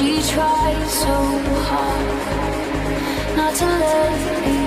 She tried so hard not to let me